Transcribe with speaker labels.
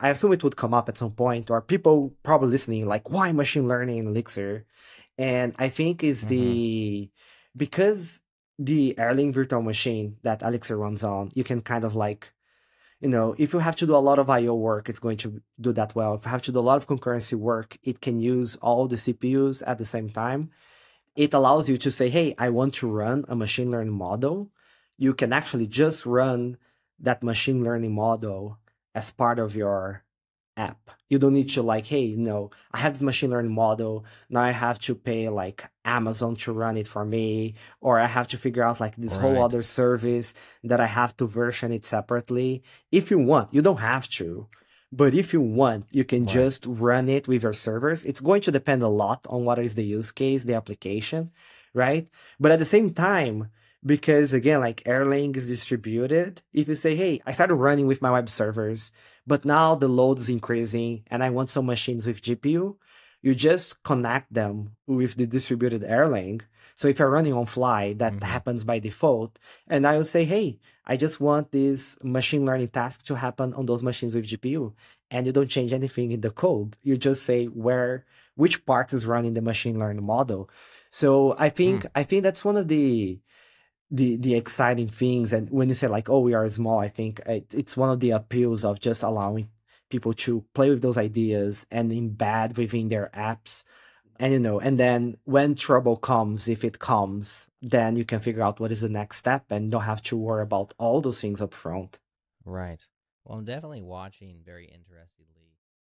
Speaker 1: I assume it would come up at some point, or people probably listening, like, why machine learning in Elixir? And I think is mm-hmm. the because the Erlang virtual machine that Elixir runs on, you can kind of like, you know, if you have to do a lot of I/O work, it's going to do that well. If you have to do a lot of concurrency work, it can use all the CPUs at the same time. It allows you to say, "Hey, I want to run a machine learning model." You can actually just run that machine learning model as part of your app. You don't need to like, hey, you know, I have this machine learning model. Now I have to pay like Amazon to run it for me, or I have to figure out like this right. whole other service that I have to version it separately. If you want, you don't have to. But if you want, you can right. just run it with your servers. It's going to depend a lot on what is the use case, the application, right? But at the same time, because again, like Erlang is distributed. If you say, hey, I started running with my web servers, but now the load is increasing and I want some machines with GPU, you just connect them with the distributed Erlang. So if you're running on fly, that mm-hmm. happens by default. And I will say, hey, I just want this machine learning task to happen on those machines with GPU. And you don't change anything in the code. You just say where which part is running the machine learning model. So I think mm. I think that's one of the the the exciting things and when you say like oh we are small i think it, it's one of the appeals of just allowing people to play with those ideas and embed within their apps. And you know and then when trouble comes if it comes then you can figure out what is the next step and don't have to worry about all those things up front
Speaker 2: right. Well i'm definitely watching very interestedly